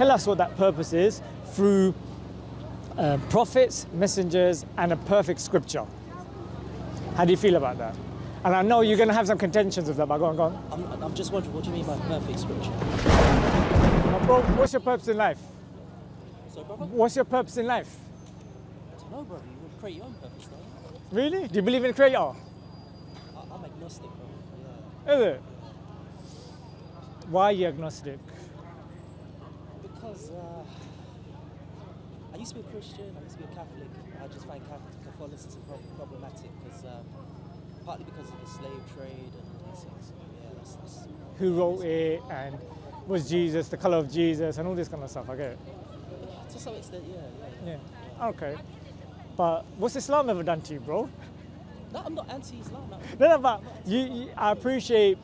tell us what that purpose is through uh, prophets, messengers, and a perfect scripture. How do you feel about that? And I know you're going to have some contentions with that, but go on, go on. I'm, I'm just wondering, what do you mean by perfect scripture? Bro, what's your purpose in life? So, brother? What's your purpose in life? I don't know, brother. You would create your own purpose, you? Really? Do you believe in creator? I, I'm agnostic, bro. Yeah. Is it? Why are you agnostic? Because uh, I used to be a Christian, I used to be a Catholic. I just find Catholic Catholicism prob- problematic because um, partly because of the slave trade and these things. So, yeah, that's, that's Who wrote it and was Jesus, the color of Jesus, and all this kind of stuff. I get it. to some extent, yeah, yeah. Yeah. Okay. But what's Islam ever done to you, bro? No, I'm not anti-Islam. No. No, no, but you, you, I appreciate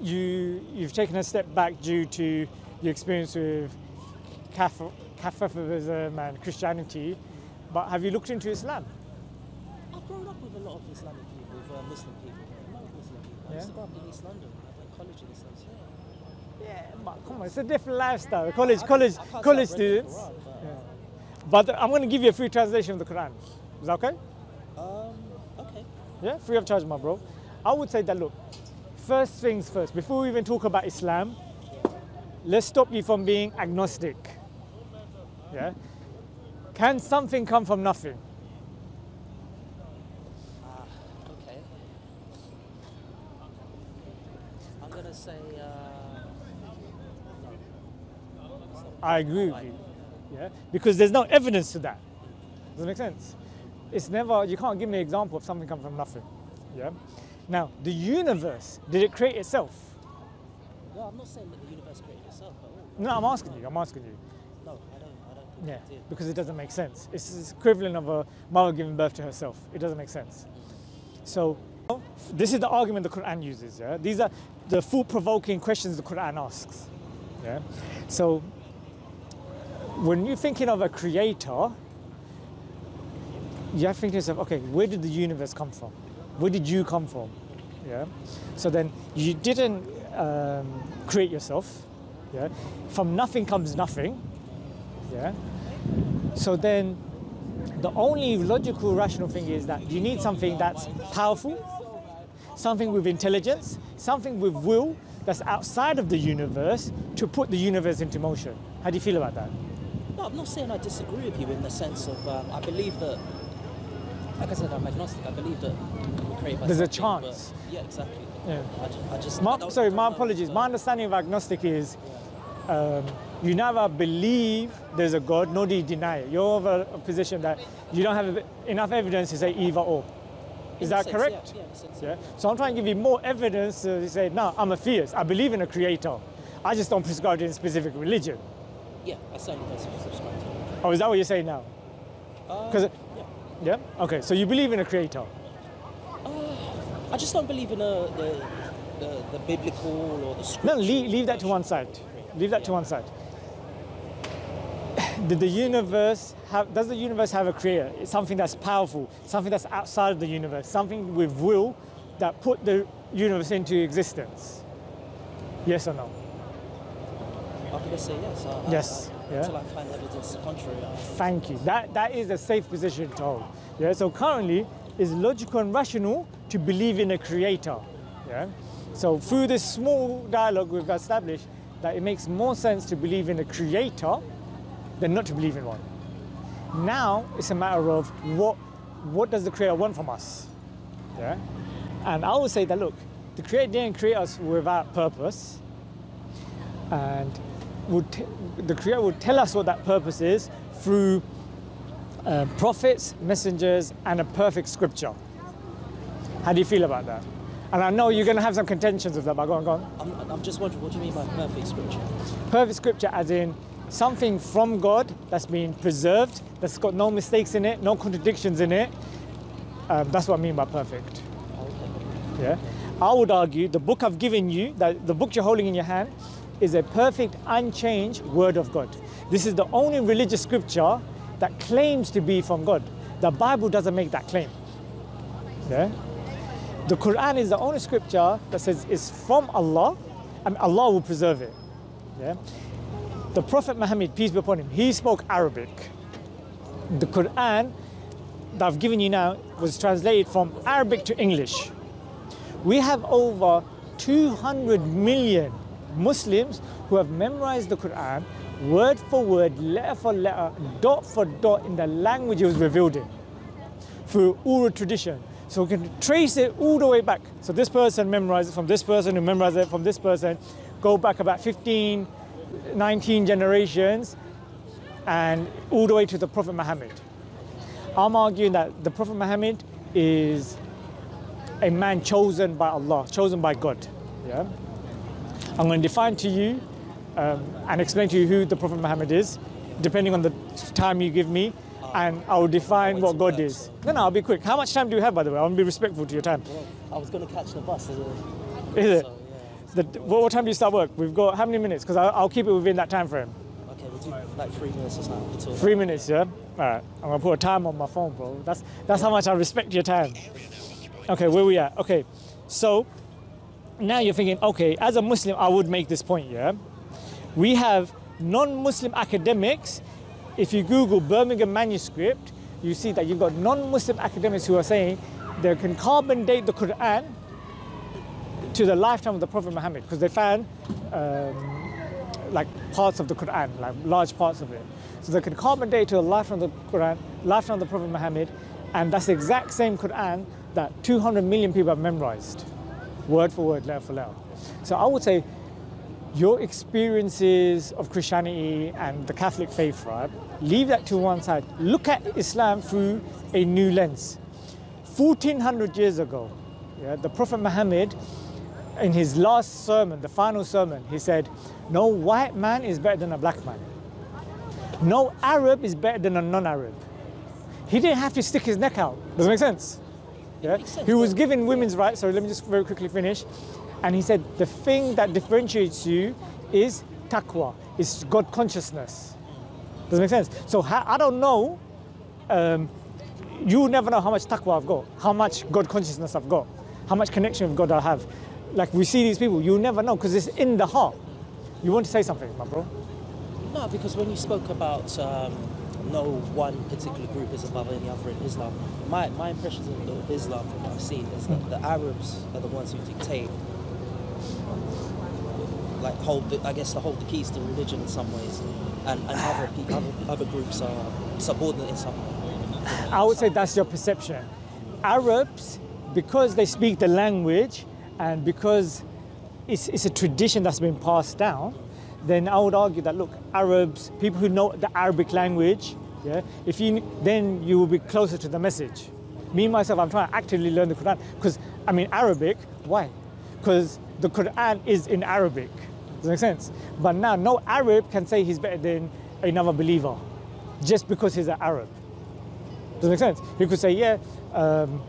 you. You've taken a step back due to your experience with Catholicism and Christianity. But have you looked into Islam? I've grown up with a lot of Islamic people, with uh, Muslim people. A lot of Muslim people. I used to grow up in East London. I went college in East London. Yeah. Yeah, but come on, it's a different lifestyle. College, I- college, college I've read the students. Quran, But I'm going to give you a free translation of the Quran. Is that okay? um, okay. Yeah, free of charge, my bro. I would say that look, first things first, before we even talk about Islam, let's stop you from being agnostic. Yeah? Can something come from nothing? Ah, okay. I'm gonna say. Uh, I agree with you. Yeah? Because there's no evidence to that. Does that make sense? It's never, you can't give me an example of something come from nothing. Yeah? Now, the universe, did it create itself? No, I'm not saying that the universe created itself at all. No, I'm asking you, I'm asking you. No, I don't. I don't Yeah, it because it doesn't make sense. It's the equivalent of a mother giving birth to herself. It doesn't make sense. So, this is the argument the Quran uses. Yeah, these are the thought-provoking questions the Quran asks. Yeah, so when you're thinking of a creator, you have to think to yourself, okay, where did the universe come from? Where did you come from? Yeah. So then you didn't um, create yourself. Yeah. From nothing comes nothing. Yeah. So then the only logical, rational thing is that you need something that's powerful, something with intelligence, something with will that's outside of the universe to put the universe into motion. How do you feel about that? No, I'm not saying I disagree with you in the sense of um, I believe that. Like I said, I'm agnostic. I believe that we're created by There's a something, but- chance. yeah, exactly. Yeah. I just. I just My, sorry, my apologies. My understanding of agnostic is um, you never believe there's a God, nor do you deny it. You're of a, a position that you don't have enough evidence to say either or. Is a that sense, correct? Yeah, yeah, sense, Yeah. So I'm trying to give you more evidence to say, no, I'm a theist. I believe in a creator. I just don't prescribe to a specific religion. Yeah, I certainly don't subscribe to it. Oh, is that what you're saying now? Because it- yeah. Yeah. Okay. So you believe in a creator. I just don't believe in a, the, the the biblical or the No, scripture. leave, leave that to one side. Leave that to one side. Did the universe have? Does the universe have a creator? It's something that's powerful, something that's outside of the universe, something with will that put the universe into existence. Yes or no? I'm gonna say yes. I, I- Yes, I, yeah. Until I find evidence contrary. I, Thank you. That that is a safe position to hold. Yeah. So currently, it's logical and rational to believe in a creator. Yeah. So through this small dialogue we've established that it makes more sense to believe in a creator than not to believe in one. Now it's a matter of what what does the creator want from us? Yeah. And I would say that look, the creator didn't create us without purpose. And would the creator would tell us what that purpose is through uh, prophets, messengers, and a perfect scripture. How do you feel about that? And I know you're going to have some contentions with that, but go on, go on. I'm, I'm just wondering, what do you mean by perfect scripture? Perfect scripture, as in something from God that's been preserved, that's got no mistakes in it, no contradictions in it. Um, that's what I mean by perfect. Okay. Yeah. I would argue the book I've given you, that the book you're holding in your hand, is a perfect, unchanged word of God. This is the only religious scripture that claims to be from God. The Bible doesn't make that claim. Yeah. The Quran is the only scripture that says it's from Allah and Allah will preserve it. Yeah. the Prophet Muhammad, peace be upon him, he spoke Arabic. The Quran that I've given you now was translated from Arabic to English. We have over 200 million Muslims who have memorized the Quran word for word, letter for letter, dot for dot in the language it was revealed in through oral tradition. So we can trace it all the way back. So this person memorized it from this person who memorized it from this person, go back about 15, 19 generations, and all the way to the Prophet Muhammad. I'm arguing that the Prophet Muhammad is a man chosen by Allah, chosen by God. Yeah? I'm going to define to you um, and explain to you who the Prophet Muhammad is, depending on the time you give me, and I will define what God is. No, no, I'll be quick. How much time do you have, by the way? I want to be respectful to your time. Well, I was going to catch the bus. Is it? So, yeah. The, what, what time do you start work? We've got how many minutes? Because I'll, I'll keep it within that time frame. Okay, we'll do like three minutes or something. Three minutes, yeah? All right. I'm gonna put a time on my phone, bro. That's that's how much I respect your time. Okay, where we at? Okay, so now you're thinking, okay, as a Muslim, I would make this point, yeah? We have non-Muslim academics. If you Google Birmingham manuscript, you see that you've got non-Muslim academics who are saying they can carbon date the Quran to the lifetime of the Prophet Muhammad because they found um, like parts of the Quran, like large parts of it. So they can carbon date to the lifetime of the Quran, lifetime of the Prophet Muhammad, and that's the exact same Quran that 200 million people have memorized, word for word, letter for letter. So I would say your experiences of Christianity and the Catholic faith, right? Leave that to one side. Look at Islam through a new lens. 1400 years ago, yeah, the Prophet Muhammad, in his last sermon, the final sermon, he said, No white man is better than a black man. No Arab is better than a non Arab. He didn't have to stick his neck out. Does it make sense? Yeah? He was given women's rights. Sorry, let me just very quickly finish. And he said, The thing that differentiates you is taqwa, is God consciousness. Does it make sense? So I don't know. Um, you never know how much taqwa I've got, how much God consciousness I've got, how much connection with God I have. Like we see these people, you never know because it's in the heart. You want to say something, my bro? No, because when you spoke about um, no one particular group is above any other in Islam, my, my impressions of Islam from what I've seen is that the Arabs are the ones who dictate, like hold, the, I guess, to hold the keys to religion in some ways, and, and other, pe- other other groups are subordinate in some way. I would say that's your perception. Arabs, because they speak the language and because it's, it's a tradition that's been passed down, then I would argue that look, Arabs, people who know the Arabic language, yeah, if you then you will be closer to the message. Me myself, I'm trying to actively learn the Quran because I mean Arabic. Why? Because the Quran is in Arabic. Does that make sense? But now no Arab can say he's better than another believer just because he's an Arab. Does it make sense? You could say, yeah, um,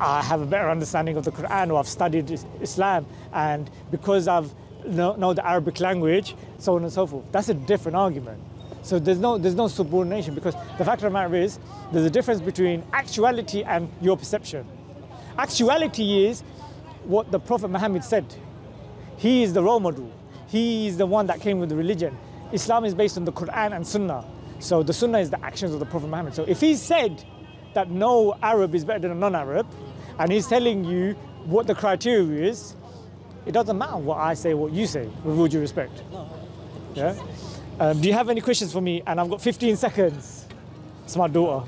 I have a better understanding of the Quran or I've studied Islam and because I've know, know the Arabic language, so on and so forth. That's a different argument. So there's no, there's no subordination because the fact of the matter is there's a difference between actuality and your perception. Actuality is what the Prophet Muhammad said. He is the role model. He is the one that came with the religion. Islam is based on the Quran and Sunnah. So the Sunnah is the actions of the Prophet Muhammad. So if he said that no Arab is better than a non-Arab, and he's telling you what the criteria is, it doesn't matter what I say, what you say, with all due respect. No, Yeah. Um, do you have any questions for me? And I've got 15 seconds. It's my daughter.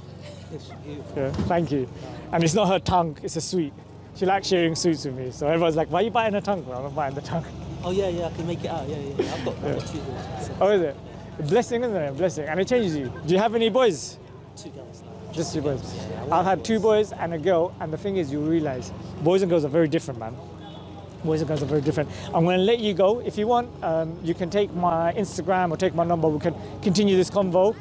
Yeah, thank you. And it's not her tongue, it's a sweet. She likes sharing suits with me. So everyone's like, why are you buying a tongue? Well, I'm buying the tongue. Oh yeah, yeah, I can make it out. Yeah, yeah. yeah. I've got, I've got two girls. Oh, is it? A blessing, isn't it? A blessing. And it changes you. Do you have any boys? Two girls now. Just two boys. Yeah, yeah, I've had two boys and a girl, and the thing is, you realize boys and girls are very different, man. Boys and girls are very different. I'm going to let you go. If you want, um, you can take my Instagram or take my number. We can continue this convo.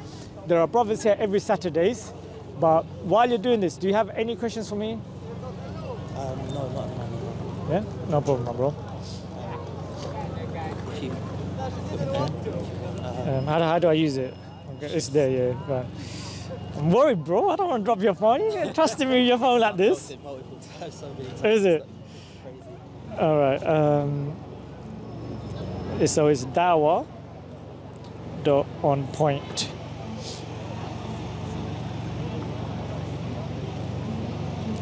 There are brothers here every Saturdays. But while you're doing this, do you have any questions for me? Um, no, not at the moment. Yeah, no problem, my bro. Um, how, do, how do I use it? Okay, it's there, yeah. I'm worried, bro. I don't want to drop your phone. You ain't trusting me with your phone like this. Is it? All right. Um, so it's dawa dot on point.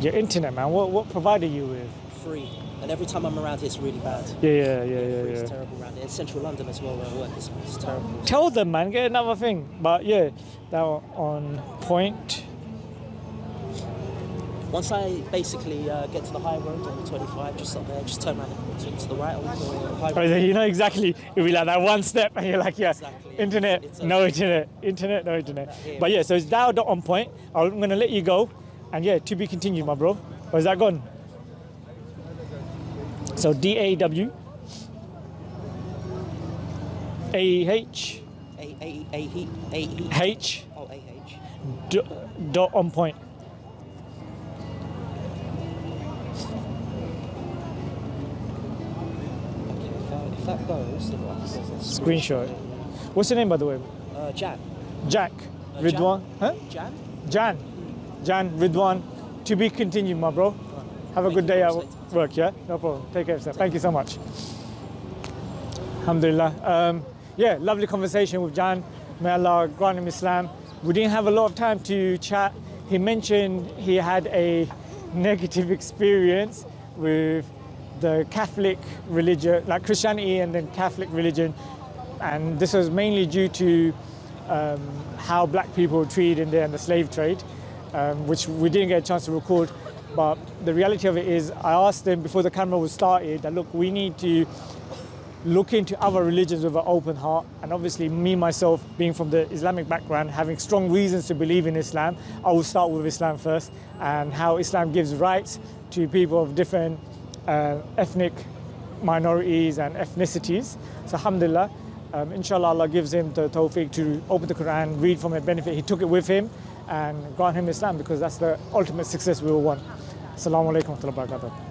Your internet, man. What what provider you with? Free. And every time I'm around here, it's really bad. Yeah, yeah, yeah, yeah, yeah. is terrible around here. In central London as well, where I work, it's, it's terrible. Tell them, man. Get another thing. But yeah, that on point. Once I basically uh, get to the high road on the 25, just up there, just turn around and turn to the right on the high Oh, road. then you know exactly. It'll be like that one step, and you're like, yeah, Exactly. internet, It's no internet, internet, no internet. But yeah, so it's dialed on point. I'm gonna let you go, and yeah, to be continued, my bro. Or is that gone? So D A W A H A, A, A, he, A, he. H Oh, A, H. d- dot on point. Okay, if, that goes, then what happens Screenshot. What's your name, by the way? Uh, Jan. Jack Uh, Ridwan, huh? Jan? Jan, Jan Ridwan. To be continued, my bro. Have a Thank good day much. Work, yeah? No problem. Take care of yourself. Thank you so much. Alhamdulillah. Um, yeah, lovely conversation with Jan. May Allah grant him Islam. We didn't have a lot of time to chat. He mentioned he had a negative experience with the Catholic religion, like Christianity and then Catholic religion. And this was mainly due to um, how black people were treated in there in the slave trade, um, which we didn't get a chance to record. But the reality of it is, I asked them before the camera was started that look, we need to look into other religions with an open heart. And obviously, me myself, being from the Islamic background, having strong reasons to believe in Islam, I will start with Islam first and how Islam gives rights to people of different uh, ethnic minorities and ethnicities. So, alhamdulillah, um, inshallah, Allah gives him the tawfiq to open the Quran, read from it, benefit. He took it with him and grant him Islam because that's the ultimate success we will want. Assalamu alaikum warahmatullahi.